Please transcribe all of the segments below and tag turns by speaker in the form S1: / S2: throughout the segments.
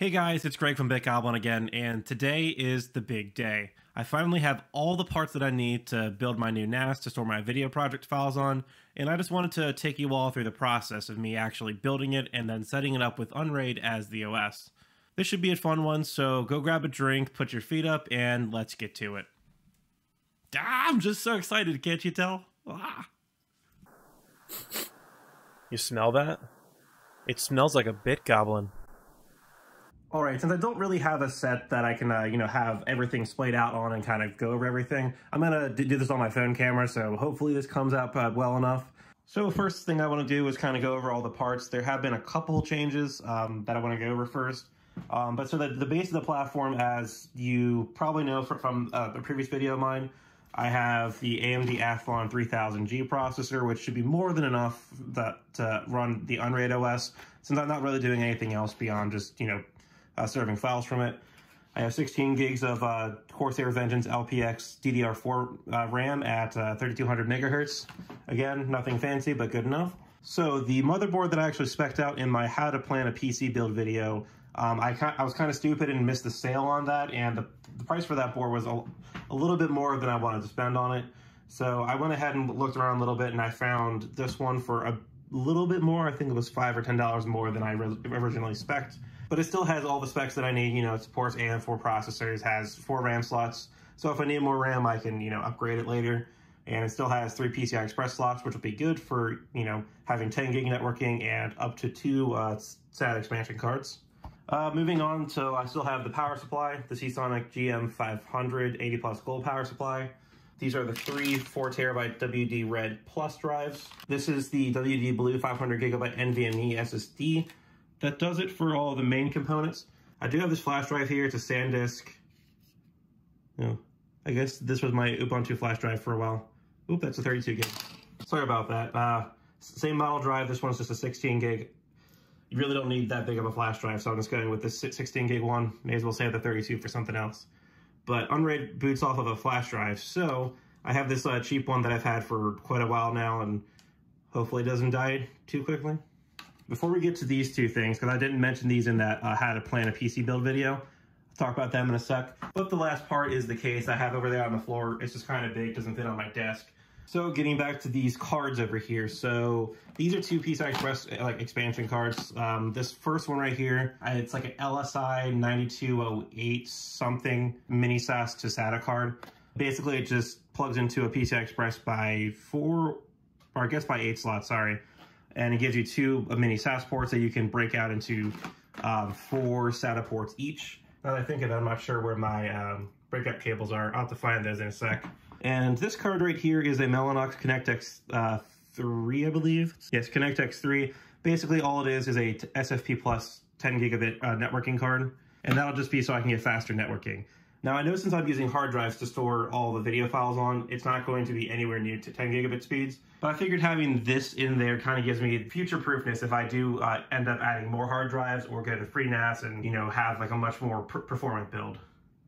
S1: Hey guys, it's Greg from Bit Goblin again, and today is the big day. I finally have all the parts that I need to build my new NAS to store my video project files on, and I just wanted to take you all through the process of me actually building it and then setting it up with Unraid as the OS. This should be a fun one, so go grab a drink, put your feet up, and let's get to it. Ah, I'm just so excited, can't you tell? Ah.
S2: You smell that? It smells like a bit goblin.
S1: All right, since I don't really have a set that I can, uh, you know, have everything splayed out on and kind of go over everything, I'm gonna do this on my phone camera, so hopefully this comes out uh, well enough. So first thing I want to do is kind of go over all the parts. There have been a couple changes um, that I want to go over first. Um, but so the, the base of the platform, as you probably know from, from uh, a previous video of mine, I have the AMD Athlon 3000G processor, which should be more than enough that, to run the Unraid OS, since I'm not really doing anything else beyond just, you know, uh, serving files from it. I have 16 gigs of uh, Corsair Vengeance LPX DDR4 uh, RAM at uh, 3200 megahertz. Again, nothing fancy, but good enough. So the motherboard that I actually spec'd out in my how to plan a PC build video, um, I, I was kind of stupid and missed the sale on that, and the, the price for that board was a, a little bit more than I wanted to spend on it. So I went ahead and looked around a little bit, and I found this one for a little bit more. I think it was 5 or $10 more than I originally spec'd but it still has all the specs that I need. You know, it supports AM4 processors, has four RAM slots. So if I need more RAM, I can, you know, upgrade it later. And it still has three PCI Express slots, which will be good for, you know, having 10 gig networking and up to two uh, SATA expansion cards. Uh, moving on, so I still have the power supply, the Seasonic GM500 80 plus gold power supply. These are the three 4 terabyte WD Red Plus drives. This is the WD Blue 500 gigabyte NVMe SSD that does it for all the main components. I do have this flash drive here. It's a SanDisk. You I guess this was my Ubuntu flash drive for a while. Oop, that's a 32 gig. Sorry about that. Uh, same model drive. This one's just a 16 gig. You really don't need that big of a flash drive, so I'm just going with this 16 gig one. May as well save the 32 for something else. But Unraid boots off of a flash drive, so I have this uh, cheap one that I've had for quite a while now, and hopefully it doesn't die too quickly. Before we get to these two things, because I didn't mention these in that uh, how to plan a PC build video, I'll talk about them in a sec. But the last part is the case I have over there on the floor. It's just kind of big, doesn't fit on my desk. So getting back to these cards over here. So these are two PCI Express like expansion cards. Um, this first one right here, it's like an LSI 9208 something mini SAS to SATA card. Basically, it just plugs into a PCI Express by four, or I guess by eight slots, sorry and it gives you two mini SAS ports that you can break out into um, four SATA ports each. Now that I think of it, I'm not sure where my um, breakout cables are. I'll have to find those in a sec. And this card right here is a Mellanox ConnectX uh, 3, I believe. Yes, ConnectX 3. Basically, all it is is a SFP plus 10 gigabit uh, networking card, and that'll just be so I can get faster networking. Now I know since I'm using hard drives to store all the video files on, it's not going to be anywhere near to 10 gigabit speeds, but I figured having this in there kind of gives me future proofness if I do uh, end up adding more hard drives or get a free NAS and, you know, have like a much more per performant build.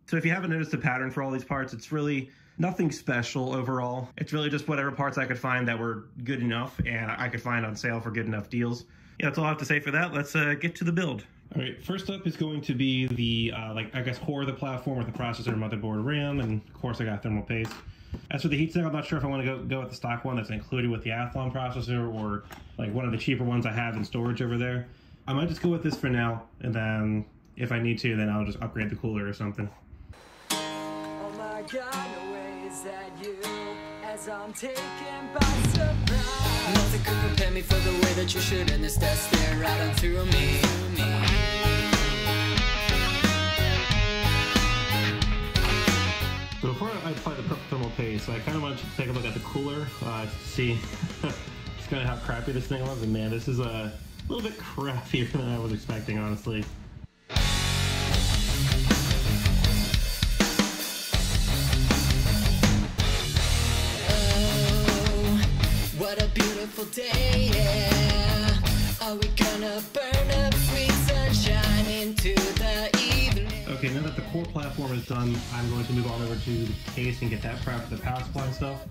S1: So if you haven't noticed the pattern for all these parts, it's really nothing special overall. It's really just whatever parts I could find that were good enough and I could find on sale for good enough deals. Yeah, that's all I have to say for that. Let's uh, get to the build. All right, first up is going to be the, uh, like, I guess, core of the platform with the processor, motherboard, RAM, and of course I got thermal paste. As for the heatsink, I'm not sure if I want to go, go with the stock one that's included with the Athlon processor or like one of the cheaper ones I have in storage over there. I might just go with this for now, and then if I need to, then I'll just upgrade the cooler or something. Oh Nothing could prepare me for the way that you should, stare right on through me. So before I apply the thermal paste, I kind of want to take a look at the cooler, uh, see just kind of how crappy this thing was. And man, this is a little bit crappier than I was expecting, honestly. Okay, now that the core platform is done, I'm going to move on over to the case and get that prepped for the power supply stuff.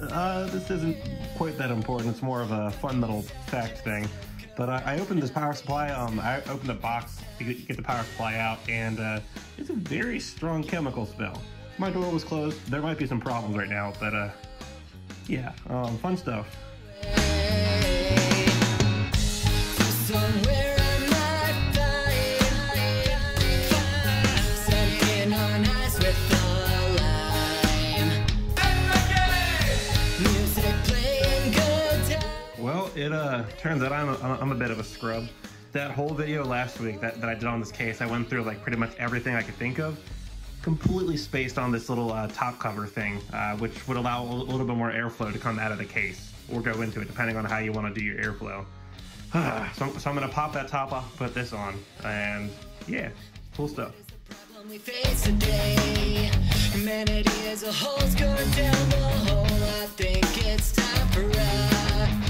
S1: Uh, this isn't quite that important. It's more of a fun little fact thing.
S3: But uh, I opened this power supply. Um, I opened the box to get, the power supply out, and uh, it's a very strong chemical smell. My door was closed. There might be some problems right now, but uh, yeah, um, fun stuff. Turns out I'm a, I'm a bit of a scrub. That whole video last week that, that I did on this case, I went through like pretty much everything I could think of. Completely spaced on this little uh, top cover thing, uh, which would allow a little, bit more airflow to come out of the case or go into it, depending on how you want to do your airflow. so, so I'm gonna pop that top off, put this on, and yeah, cool stuff.
S4: Humanity as a whole's going down the hole. I think it's time for us.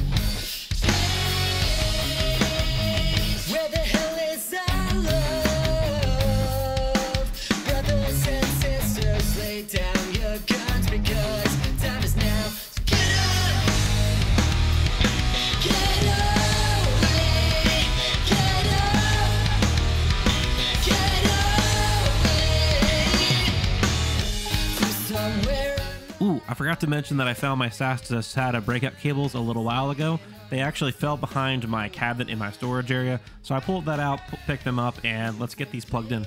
S4: To
S1: mention that I found my SATA SATA breakout cables a little while ago. They actually fell behind my cabinet in my storage area, so I pulled that out, picked them up, and let's get these plugged in.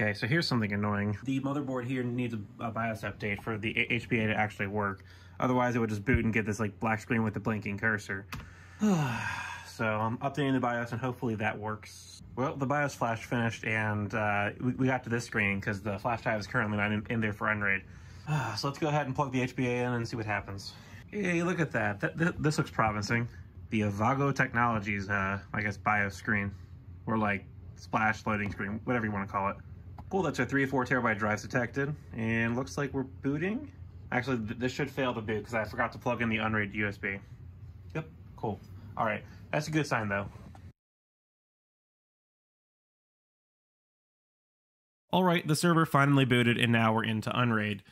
S3: Okay, so here's something annoying. The motherboard here needs a, a BIOS update for the H- HBA to actually work. Otherwise, it would just boot and get this like black screen with the blinking cursor. so I'm updating the BIOS and hopefully that works. Well, the BIOS flash finished and uh, we, we got to this screen because the flash drive is currently not in, in there for Unraid. so let's go ahead and plug the HBA in and see what happens. Hey, look at that. That- th- this looks promising. The Avago Technologies, uh, I guess, BIOS screen. Or like splash loading screen, whatever you want to call it. Cool, that's a 3 or 4 terabyte drives detected. And looks like we're booting. Actually, th- this should fail to boot because I forgot to plug in the Unraid USB. Yep, cool. Alright, that's a good sign though.
S1: All right, the server finally booted, and now we're into Unraid.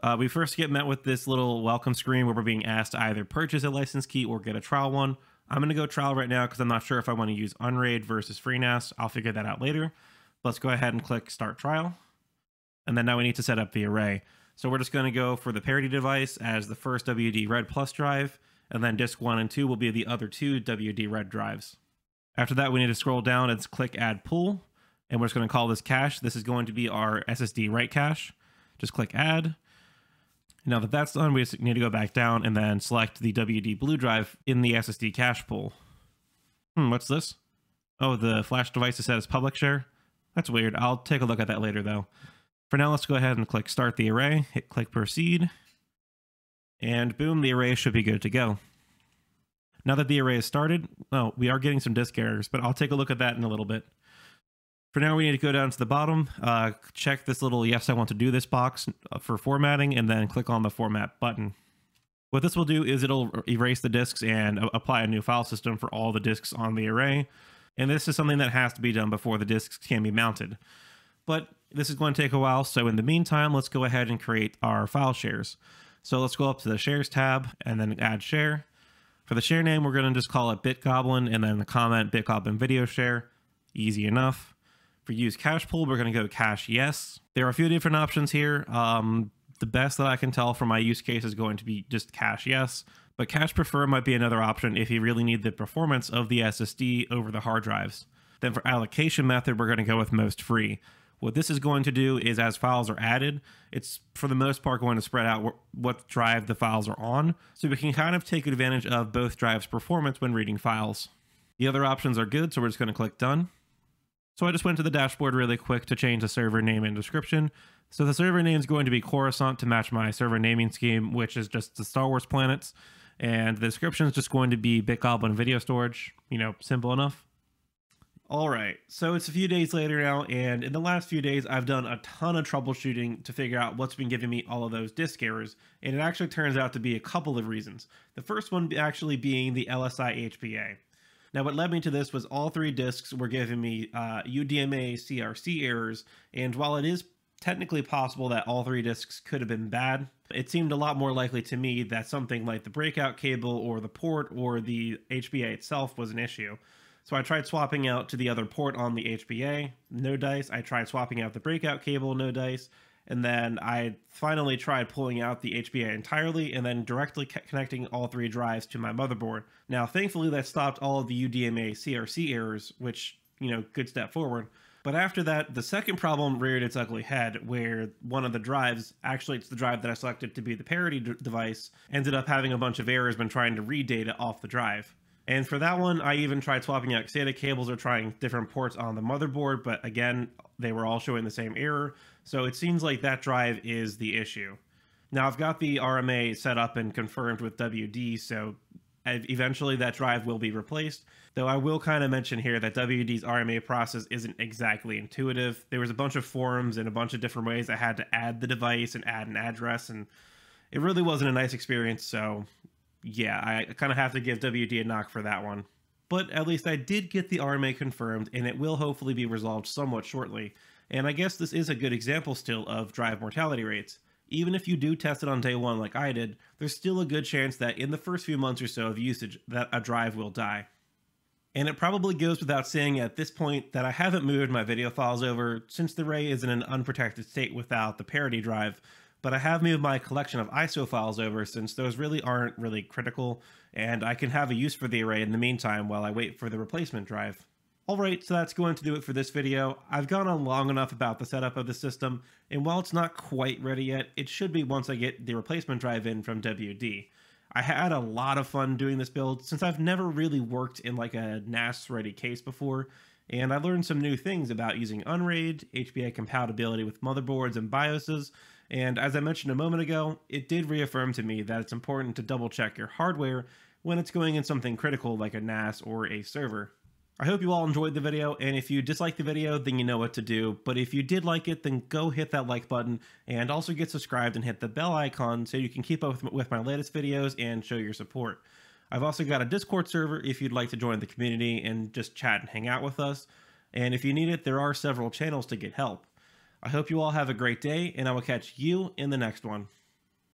S1: Uh, we first get met with this little welcome screen where we're being asked to either purchase a license key or get a trial one. I'm going to go trial right now because I'm not sure if I want to use Unraid versus FreeNAS. I'll figure that out later. Let's go ahead and click Start Trial. And then now we need to set up the array. So we're just going to go for the parity device as the first WD Red Plus drive, and then disk 1 and 2 will be the other two WD Red drives. After that, we need to scroll down and click Add Pool, and we're just going to call this cache. This is going to be our SSD write cache. Just click Add. Now that that's done, we just need to go back down and then select the WD Blue drive in the SSD cache pool. Hmm, what's this? Oh, the flash device is set as public share. That's weird. I'll take a look at that later, though. For now, let's go ahead and click Start the Array, hit click Proceed, and boom, the array should be good to go. Now that the array is started, oh, we are getting some disk errors, but I'll take a look at that in a little bit. For now, we need to go down to the bottom, uh, check this little yes, I want to do this box uh, for formatting, and then click on the format button. What this will do is it'll erase the disks and apply a new file system for all the disks on the array. And this is something that has to be done before the disks can be mounted. But this is going to take a while, so in the meantime, let's go ahead and create our file shares. So let's go up to the shares tab and then add share. For the share name, we're going to just call it BitGoblin and then the comment BitGoblin video share. Easy enough. For use cache pool, we're going to go cache yes. There are a few different options here. Um, the best that I can tell from my use case is going to be just cache yes, but cache prefer might be another option if you really need the performance of the SSD over the hard drives. Then for allocation method, we're going to go with most free. What this is going to do is as files are added, it's for the most part going to spread out what drive the files are on, so we can kind of take advantage of both drives' performance when reading files. The other options are good, so we're just going to click done. So I just went to the dashboard really quick to change the server name and description. So the server name is going to be Coruscant to match my server naming scheme, which is just the Star Wars planets. And the description is just going to be BitGoblin video storage. You know, simple enough. All right, so it's a few days later now, and in the last few days, I've done a ton of troubleshooting to figure out what's been giving me all of those disk errors, and it actually turns out to be a couple of reasons. The first one actually being the LSI HBA. Now, what led me to this was all three disks were giving me uh, UDMA CRC errors, and while it is technically possible that all three disks could have been bad, it seemed a lot more likely to me that something like the breakout cable or the port or the HBA itself was an issue. So I tried swapping out to the other port on the HBA, no dice. I tried swapping out the breakout cable, no dice. And then I finally tried pulling out the HBA entirely and then directly connecting all three drives to my motherboard. Now, thankfully, that stopped all of the UDMA CRC errors, which, you know, good step forward. But after that, the second problem reared its ugly head, where one of the drives, actually it's the drive that I selected to be the parity device, ended up having a bunch of errors when trying to read data off the drive. And for that one, I even tried swapping out SATA cables or trying different ports on the motherboard, but again, they were all showing the same error. So it seems like that drive is the issue. Now I've got the RMA set up and confirmed with WD, so eventually that drive will be replaced. Though I will kind of mention here that WD's RMA process isn't exactly intuitive. There was a bunch of forums and a bunch of different ways I had to add the device and add an address, and it really wasn't a nice experience, so yeah, I kind of have to give WD a knock for that one. But at least I did get the RMA confirmed, and it will hopefully be resolved somewhat shortly. And I guess this is a good example still of drive mortality rates. Even if you do test it on day one like I did, there's still a good chance that in the first few months or so of usage that a drive will die. And it probably goes without saying at this point that I haven't moved my video files over since the array is in an unprotected state without the parity drive, but I have moved my collection of ISO files over since those really aren't really critical, and I can have a use for the array in the meantime while I wait for the replacement drive. Alright, so that's going to do it for this video. I've gone on long enough about the setup of the system, and while it's not quite ready yet, it should be once I get the replacement drive in from WD. I had a lot of fun doing this build since I've never really worked in like a NAS ready case before, and I learned some new things about using Unraid, HBA compatibility with motherboards and BIOSes, and as I mentioned a moment ago, it did reaffirm to me that it's important to double check your hardware when it's going in something critical like a NAS or a server. I hope you all enjoyed the video, and if you disliked the video, then you know what to do. But if you did like it, then go hit that like button, and also get subscribed and hit the bell icon so you can keep up with my latest videos and show your support. I've also got a Discord server if you'd like to join the community and just chat and hang out with us. And if you need it, there are several channels to get help. I hope you all have a great day, and I will catch you in the next one.